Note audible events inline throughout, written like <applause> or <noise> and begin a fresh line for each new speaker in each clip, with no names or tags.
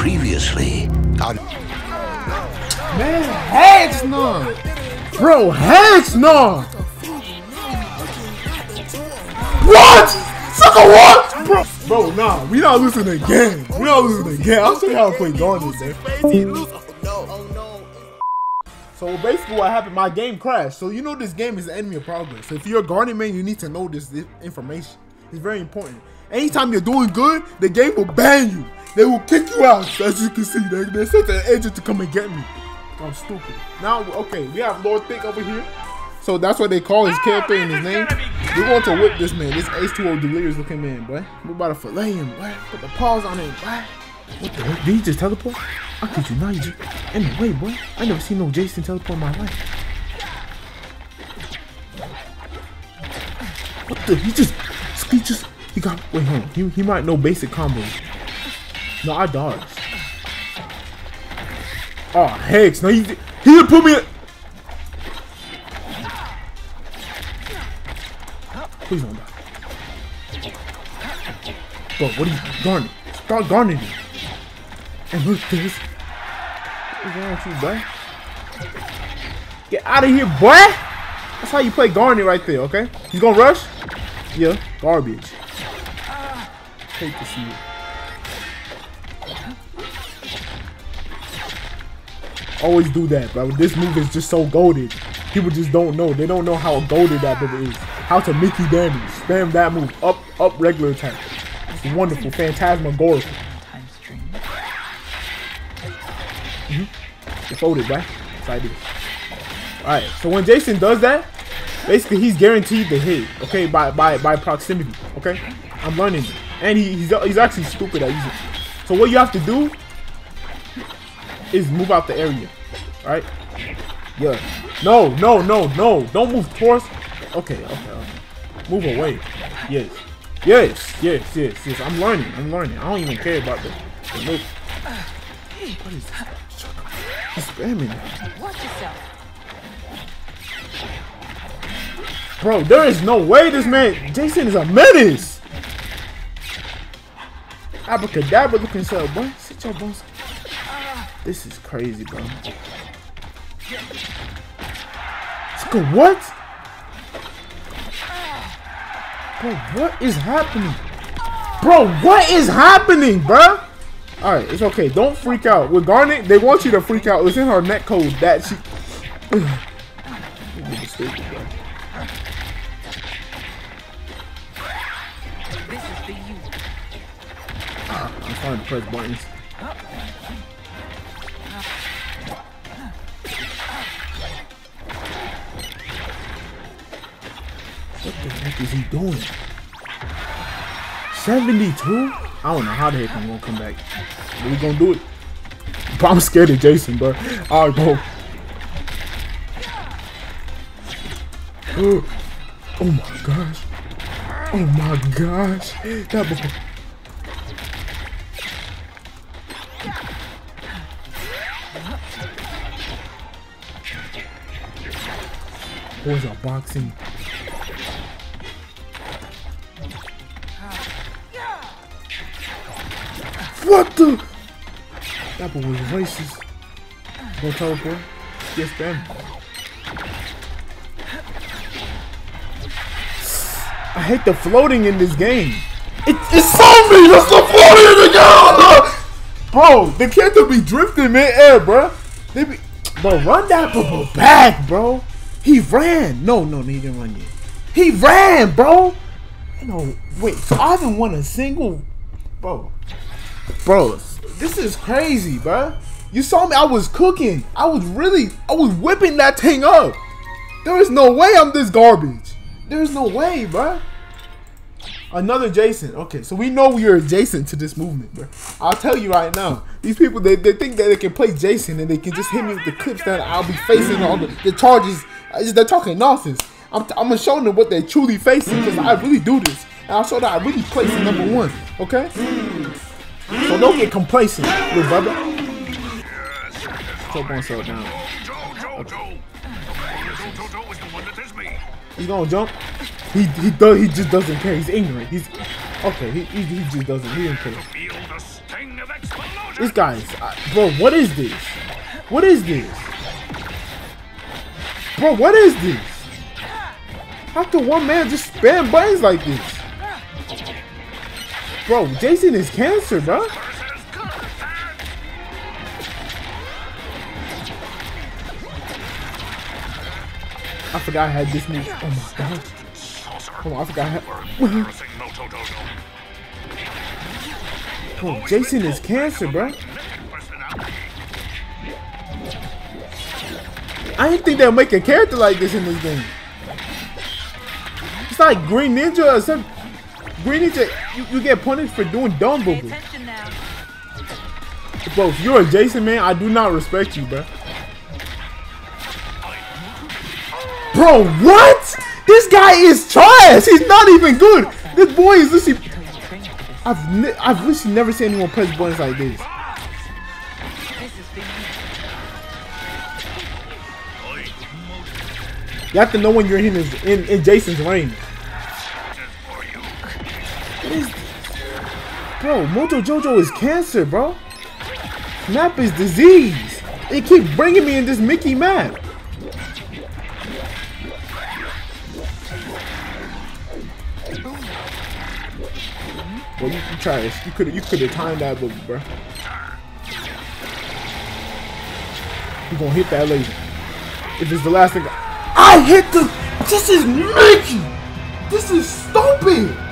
Previously on
Man, heads no. Bro, heads no. What? Sucker what? Bro, bro, nah, we not losing the game. We not losing the game. I'll show you how to play Garnet, man. So basically what happened, my game crashed. So you know this game is the enemy of progress. So if you're a Guardian man, you need to know this, this information. It's very important. Anytime you're doing good, the game will ban you. They will kick you out. As you can see, they, they sent an agent to come and get me. I'm stupid. Now, okay, we have Lord Thick over here. So that's what they call his character and his name. We're going to whip this man. This H2O delirious looking man, boy. We're about to fillet him, boy. Put the paws on him, boy. What the heck? Did he just teleport? I kid you not. You just... Anyway, boy. I never seen no Jason teleport in my life. What the? He just... He just... He got... Wait, hold on. He, he might know basic combos. No, I dodged. Oh, heck. No, he... He didn't put me... in- Please don't die. Bro, what are you garnet? Start garneting. And look this. What's wrong with you, boy? Get out of here, boy! That's how you play Garnet right there, okay? You gonna rush? Yeah, garbage. Hate to see it. Always do that, but this move is just so goaded. People just don't know. They don't know how goaded that move is. How to Mickey damage. Spam that move. Up, up regular attack. It's wonderful. Phantasmagorical. Mm-hmm. Folded, right? That's how I do. Alright, so when Jason does that, basically he's guaranteed to hit, okay, by by by proximity, okay? I'm learning. And he, he's, he's actually stupid at using it. So what you have to do is move out the area, right? Yeah. No, no, no, no. Don't move towards. Okay, okay, okay. Move away. Yes. Yes, yes, yes, yes. I'm learning. I'm learning. I don't even care about the, the move. What is this? He's spamming.
Watch yourself.
Bro, there is no way this man, Jason is a menace. Abracadabra looking so, boy. Sit your bones. This is crazy, bro. What? Bro, what is happening? Bro, what is happening, bro? Alright, it's okay. Don't freak out. With Garnet, they want you to freak out. It's in her net code that she... <sighs> I'm trying to press buttons. What the heck is he doing? 72? I don't know how the heck I'm gonna come back. We gonna do it. But I'm scared of Jason, bro. Alright, bro. Oh, oh my gosh. Oh my gosh. That boy. Boys are boxing. What the? That boy was racist. Go teleport. Yes, Ben. I hate the floating in this game. It, it's zombie! That's the floating in the game! Bro, the character be drifting mid-air, bro. They be, bro, run that bro back, bro. He ran. No, no, he didn't run yet. He ran, bro. No, wait. So I haven't won a single, bro. Bro, this is crazy, bro. You saw me. I was cooking. I was really. I was whipping that thing up. There is no way I'm this garbage. There's no way, bro. Another Jason. Okay, so we know you're adjacent to this movement, bro. I'll tell you right now. These people, they, they think that they can play Jason and they can just hit me with the clips that I'll be facing all the, the charges. They're talking nonsense. I'm, I'm gonna show them what they're truly facing because I really do this. And I'll show that I really place number one. Okay? So don't get complacent, little brother. Choke on self down.
Jojo! Jojo is the one that is me.
He's gonna jump. He he does. He just doesn't care. He's ignorant. He's okay. He he, he just doesn't. He didn't care.
Feel the sting of exposure.
This guy's, uh, bro. What is this? What is this? Bro, what is this? How can one man just spam buttons like this? Bro, Jason is cancer, bro. I forgot I had this move. Oh my god. Hold on, I forgot I had. Bro, Jason is cancer, bro. I didn't think they'll make a character like this in this game. It's like Green Ninja, except Green Ninja, you, you get punished for doing dumb
Pay
boo. Bro, if you're a Jason man, I do not respect you, bro. Bro, what? This guy is trash. He's not even good. This boy is literally. I've I've literally never seen anyone press buttons like this.
This is for you.
You have to know when you're in his in, in Jason's range. Bro, Mojo Jojo is cancer, bro. Map is disease. They keep bringing me in this Mickey map. Well, you, you trash. You could you could have timed that boogie, bro. You gonna hit that laser. If it's the last thing. I hit the. This is Mickey. This is stupid.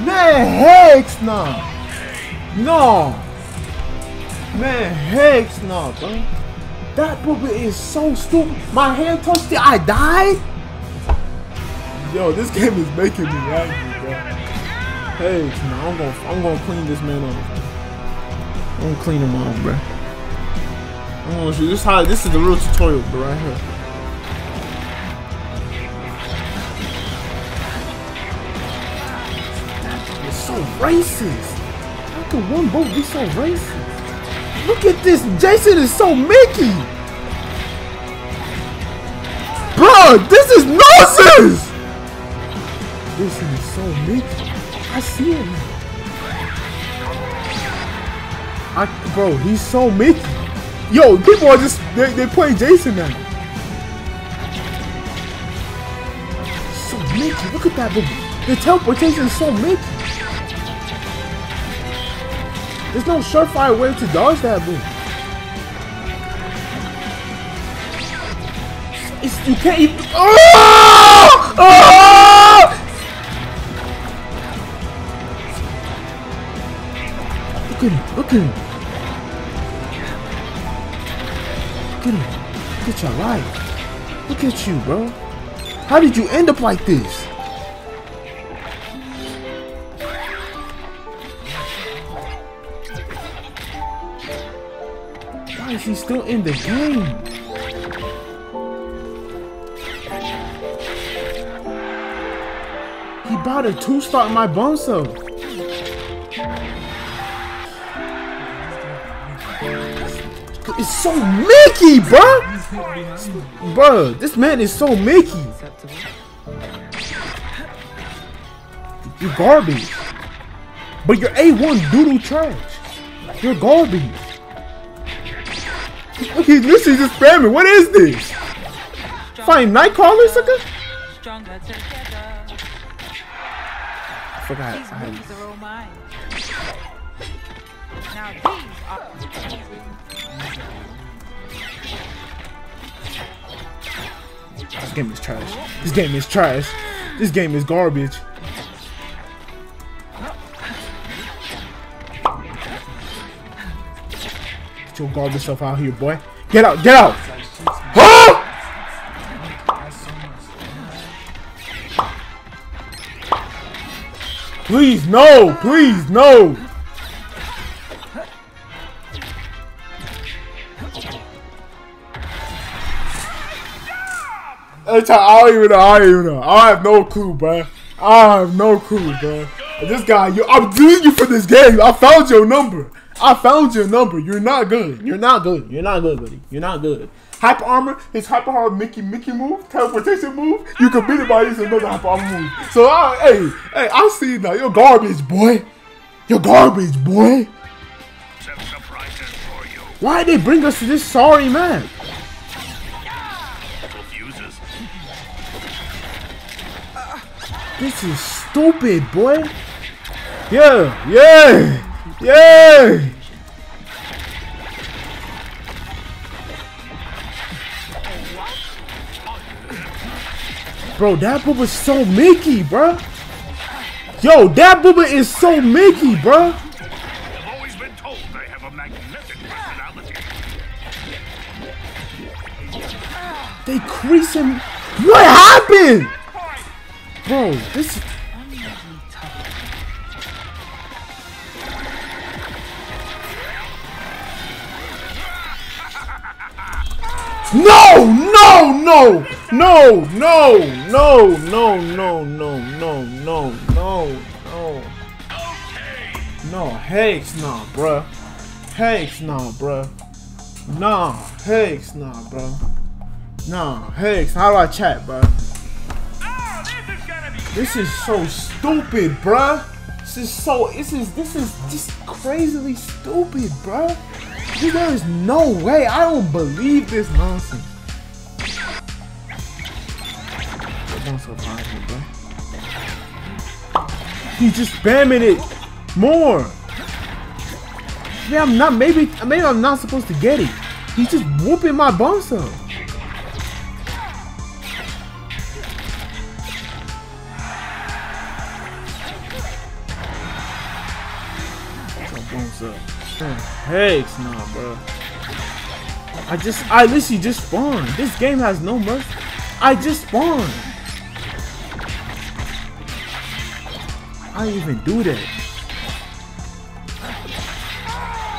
Man, hex no. No. Man, hex no, bro. That booger is so stupid. My hand touched it. I died. Yo, this game is making me angry, bro. Hex no. I'm gonna I'm gonna clean this man up. I'm gonna clean him off, bro. I'm gonna show this how this is the real tutorial, bro, right here. Racist. How can one boat be so racist? Look at this. Jason is so Mickey. Bro, this is nonsense. Jason is so Mickey. I see it. I, bro, he's so Mickey. Yo, people are just they, they play Jason now. So Mickey, look at that movie. The teleportation is so Mickey. There's no surefire way to dodge that move. It's, you can't even. Oh! Oh! Look at him! Look at him! Look at him! Look at your life! Look at you, bro! How did you end up like this? He still in the game? He bought a two star in my Bonso. It's so Mickey, bro. Bro, this man is so Mickey. You're garbage. But you're A1 doodle trash. You're garbage. Look, he's literally just spamming. What is this? Find Nightcrawler, sucker?
Stronger together.
I forgot.
These
I
moves are all mine. Now these are.
This game is trash. This game is trash. This game is garbage. Get your garbage stuff out here, boy. Get out, get out! Please, no! Please, no! I don't even know. I don't even know. I have no clue, bro. I have no clue, bro. This guy, you, I'm doing you for this game. I found your number. I found your number. You're not good. You're not good. You're not good, buddy. You're not good. Hyper armor, his hyper hard Mickey Mickey move, teleportation move. You can beat it by using another hyper armor move. So, I, hey, hey, I see now. You're garbage, boy. You're garbage, boy.
Seven surprises for you.
Why they bring us to this sorry
man?
This is stupid, boy. Yeah, yeah, Yay! Bro, that booba so Mickey, bro. Yo, that booba is so Mickey, bro. They creasing. What happened? Bro, this No, no, no, no, no, no, no, no, no, no, no, no, no. No, hex nah, bruh. Hex nah, bruh. Nah, hex nah, bruh. Nah, hex. How do I chat, bruh? This is so stupid, bruh. This is so. This is. This is just crazily stupid, bro. There is no way. I don't believe this nonsense. He's just spamming it more. Yeah, I'm not. Maybe. Maybe I'm not supposed to get it. He's just whooping my bones up. Bones up. Heck, nah, bro. I just, I literally just spawned. This game has no mercy. I just spawned. I even do that.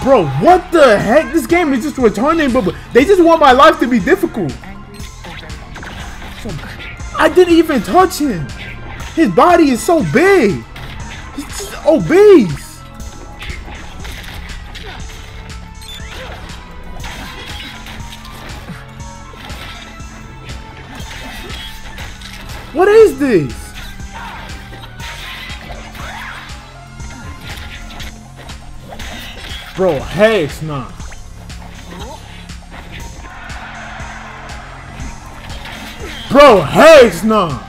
Bro, what the heck? This game is just returning, but they just want my life to be difficult. I didn't even touch him. His body is so big. He's just obese. What is this? Bro, heck nah. Bro, heck nah.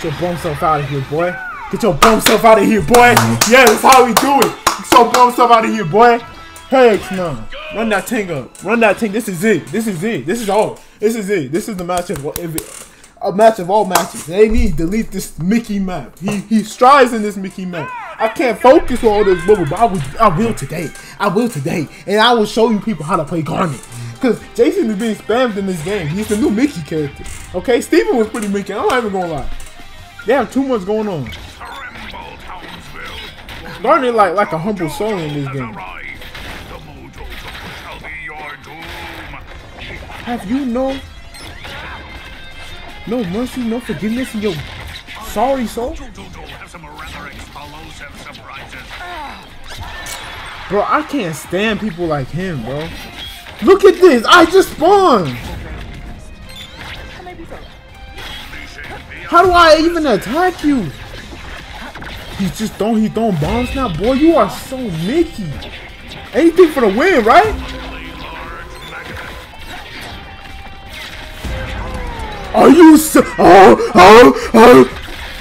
Get your bum self out of here, boy. Get your bum self out of here, boy. Yeah, that's how we do it. Get your bum self out of here, boy. Heck no. Run that thing up. Run that thing. This is it. This is it. This is all. This is it. This is the match of a match of all matches. They need to delete this Mickey map. He he strives in this Mickey map. I can't focus on all this but I will I will today. I will today. And I will show you people how to play Garnet. Cause Jason is being spammed in this game. He's the new Mickey character. Okay, Steven was pretty Mickey. I'm not even gonna lie. They have too much going on. Garnet like like a humble soul in this game. Have you no no mercy, no forgiveness in your sorry soul? Bro, I can't stand people like him, bro. Look at this. I just spawned. How do I even attack you? He's just throwing, he throwing bombs now, boy. You are so Mickey. Anything for the win, right? Are you so? Oh, oh, oh,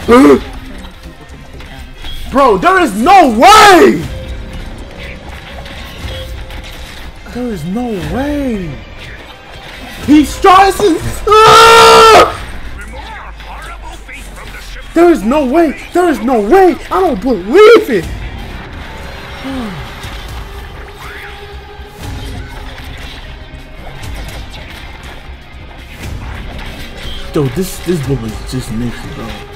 oh. Bro, there is no way. There is no way. He tries to. Ah! There is no way. There is no way. I don't believe it. Yo, this this is just Mickey, bro.